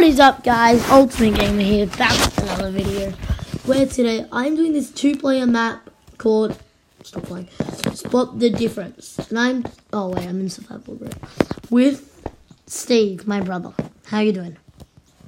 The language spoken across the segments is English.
What is up guys, Ultimate Gamer here, back with another video where today I'm doing this two player map called, stop playing, Spot the Difference. And I'm, oh wait, I'm in survival group, with Steve, my brother. How you doing?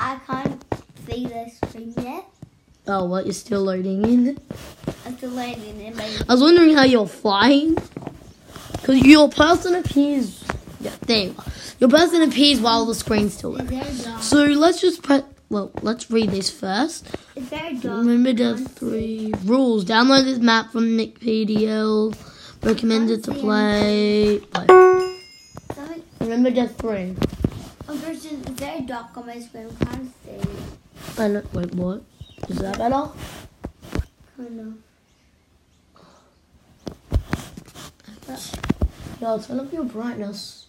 I can't see the screen yet. Oh, what, you're still loading in? I'm still landing in my I was wondering how you're flying. Because your person appears, yeah, there you are. Your person appears while the screen's still there. So let's just press, well, let's read this first. It's very dark. Remember the three rules. Download this map from Nick PDL. Recommended to play. play. Remember the three. oh, it's very dark on my screen. I can't see. I know, wait, what? Is that better? Oh no. No, turn up your brightness.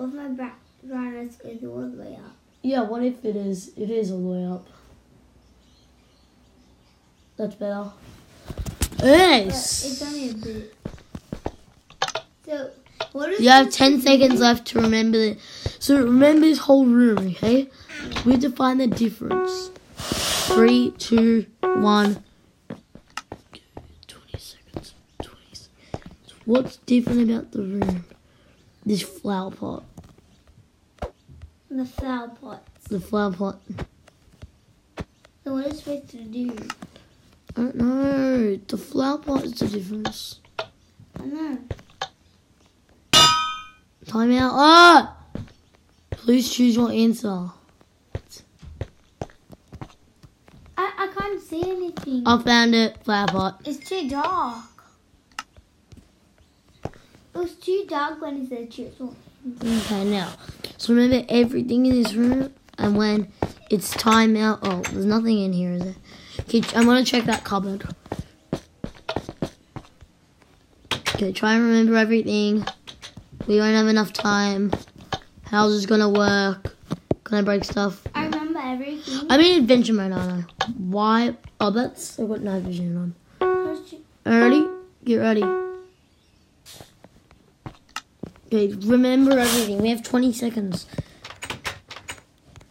What if my back brightness is all the way up? Yeah, what if it is? It is all the way up. That's better. But Yes. it's only a bit. So, what is You have 10 seconds left to remember it. So remember this whole room, okay? We have to find the difference. Three, two, one. 20 seconds. 20 seconds. What's different about the room? This flower pot. The flower pot. The flower pot. So, what is supposed to do? I don't know. The flower pot is the difference. I know. Time out. Ah! Please choose your answer. I, I can't see anything. I found it. Flower pot. It's too dark. It was too dark when it said choose one. Okay, now. So remember everything in this room, and when it's time out. Oh, there's nothing in here, is there? Okay, I'm gonna check that cupboard. Okay, try and remember everything. We don't have enough time. How's this gonna work? Can I break stuff? I remember everything. I'm in adventure mode, aren't I? Why? Oh, that's. I've got night vision on. Ready? Get ready. Okay, remember everything. We have 20 seconds.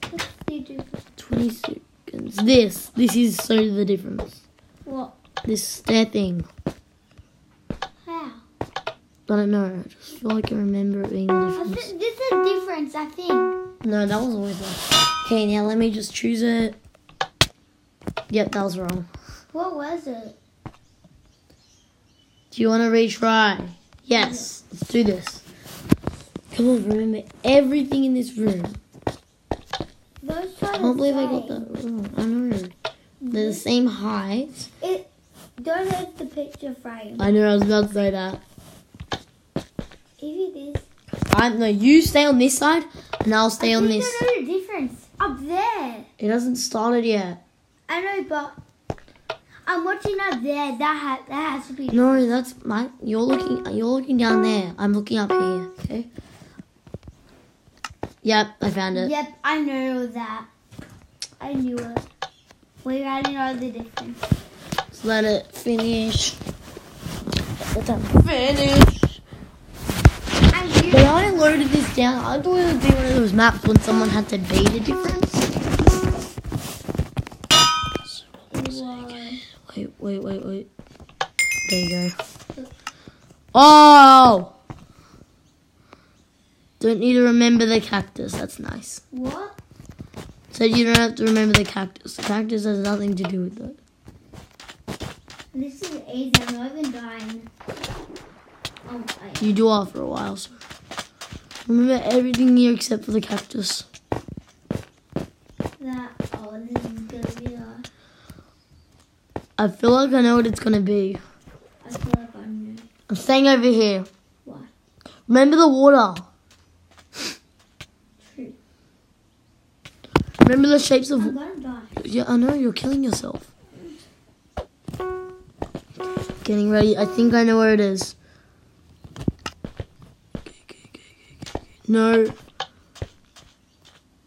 What do you do? 20 seconds. This. This is so the difference. What? This stair thing. How? I don't know. I just feel like I remember it being the oh, difference. this is a difference, I think. No, that was always there. Okay, now let me just choose it. Yep, that was wrong. What was it? Do you want to retry? Yes. Let's do this. Come on, remember everything in this room. Those I can't believe I got that wrong. I know. They're the same height. It, don't hurt the picture frame. I know I was about to say that. If it is. I no, you stay on this side and I'll stay I on this. I know the difference. Up there. It hasn't started yet. I know, but I'm watching up there. That ha- that has to be. No, that's my. You're looking. You're looking down oh. there. I'm looking up here. Okay. Yep, I found it. Yep, I know that. I knew it. We already know the difference. Let's let it finish. Let that finish. When I loaded this down, I thought it would be one of those maps when someone had to be the difference. So what was it again? Wait, wait, wait, wait. There you go. Oh! Don't need to remember the cactus. That's nice. what? Said you don't have to remember the cactus. The cactus has nothing to do with it. This is easy. I'm not even dying. Oh. You do all for a while, so. Remember everything here except for the cactus. That. Oh, this is gonna be a. I feel like I know what it's gonna be. I feel like I know. I'm staying over here. What? Remember the water. Remember the shapes of. I'm gonna die. Yeah, I know you're killing yourself. Getting ready. I think I know where it is. No.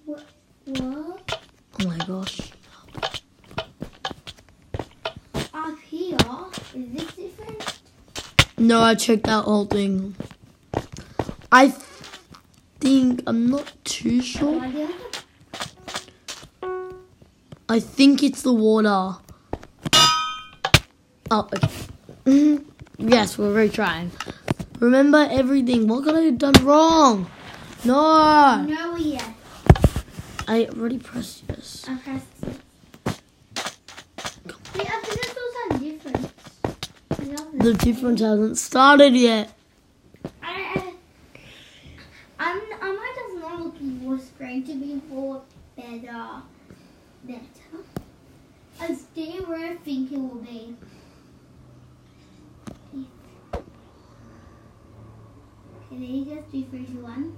What? Oh my gosh. Up here? Is this different? No, I checked that whole thing. I think I'm not too sure. I think it's the water. Oh, okay. Mhm. yes, we're retrying. Remember everything. What could I have done wrong? No, No, yeah. I already pressed yes. I pressed it. Wait, I think it's also different. The difference hasn't started yet. I, I'm, I might have normal keyboard screen to be more better. Better. I stay where I think it will be. Okay, there you go, three, three, two, one.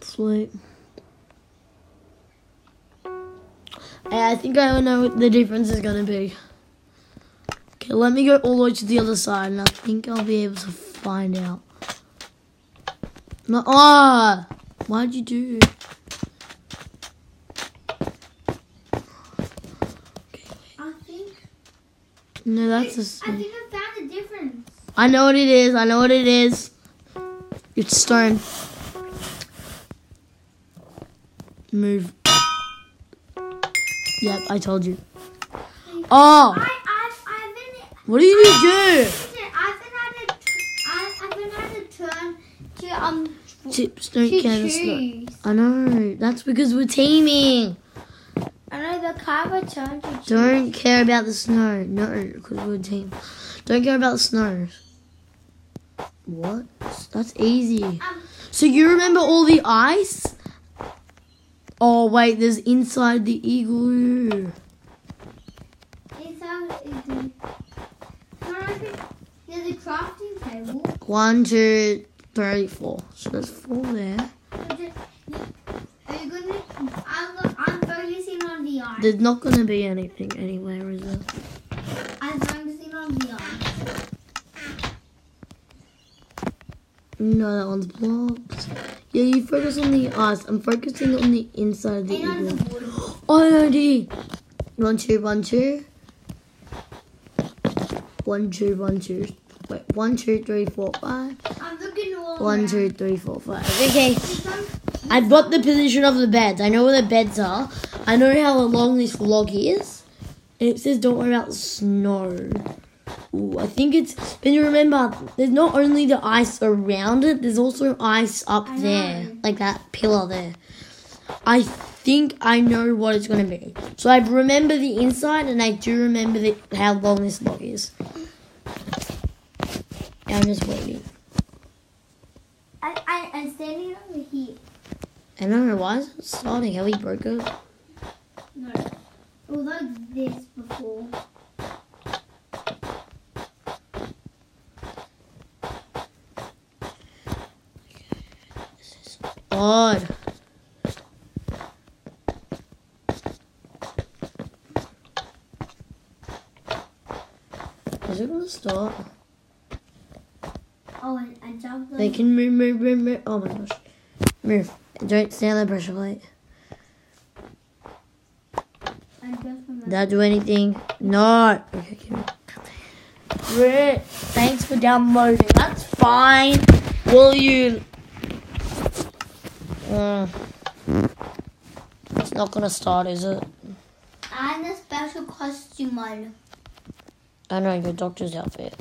Sweet. I think I know what the difference is gonna be. Okay, let me go all the way to the other side, and I think I'll be able to find out. No, ah, why'd you do? I think. No, that's I a. think I found a difference. I know what it is. I know what it is. It's stone. Move. Yep, I told you. Oh, I, I, I've been. what did you do? I've been to. I, I've been had to turn to um Chips don't to count as snow. I know. That's because we're teaming. I know the car would turn to choose. Don't care about the snow. No, because we're a team. Don't care about the snow. What? That's easy. Um, So you remember all the ice? Oh wait, there's inside the igloo. it's the. No, there's a crafting table. One, two, three, four. So there's four there. Are you gonna? I'm, I'm focusing on the eye. There's not gonna be anything anywhere, is there? I'm focusing on the eye. No, that one's blocked. Yeah, you focus on the eyes. I'm focusing on the inside of the And igloo. the. Oh, no, D. One, two, one, two. One, two, one, two. Wait, one, two, three, four, five. I'm looking all One, two, three, four, five. Okay. I've got the position of the beds. I know where the beds are. I know how long this log is. And it says don't worry about snow. Ooh, I think it's. But you remember, there's not only the ice around it, there's also ice up there. Like that pillar there. I think I know what it's going to be. So I remember the inside and I do remember the, how long this log is. I'm just waiting. I, I, I'm standing over here. I don't know why is it starting. Have we broke it? No. It was like this before. This is odd. Is it gonna start? Oh, and I jumped on They can move, move, move, move. Oh my gosh. Move. Don't stay on the pressure plate. I jumped on my- Did I do anything? No. Okay, give me. Great. Thanks for downloading. That's fine. Will you? Uh, it's not gonna start, is it? I'm a special costume. I know your doctor's outfit.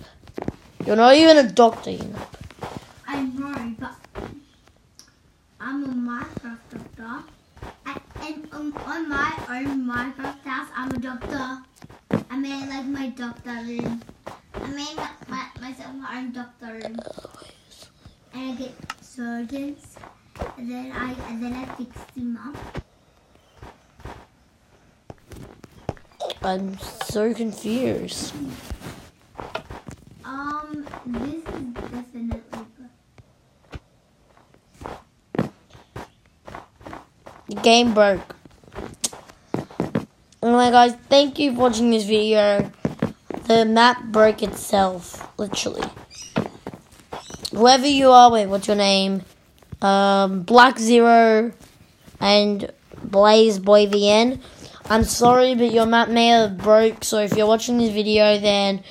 You're not even a doctor, you know. I'm know, but I'm a Minecraft doctor. And, and um, on my own Minecraft house, I'm a doctor. I made like my doctor room. I made my, my, myself my own doctor room. And I get surgeons. And then I and then I fix them up. I'm so confused. Um, this is definitely good. The game broke. Anyway, guys, thank you for watching this video. The map broke itself, literally. Whoever you are, wait, what's your name? Um, Black Zero and Blaze Boy VN. I'm sorry, but your map may have broke. So if you're watching this video, then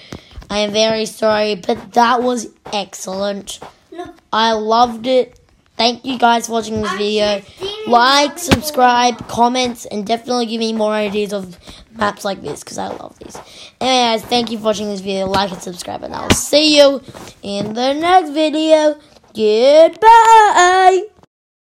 I am very sorry, but that was excellent. Look, I loved it. Thank you guys for watching this video. 16 Like, subscribe, comments, and definitely give me more ideas of maps like this because I love these. Anyway, guys, thank you for watching this video. Like and subscribe, and I will see you in the next video. Goodbye.